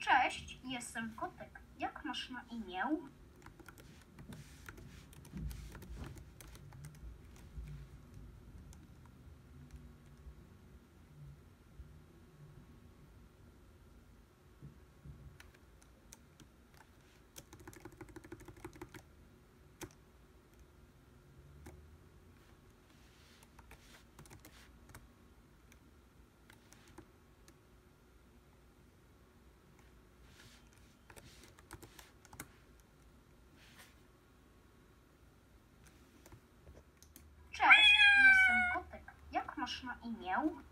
Cześć, jestem kotek. Jak masz na imię? Cześć,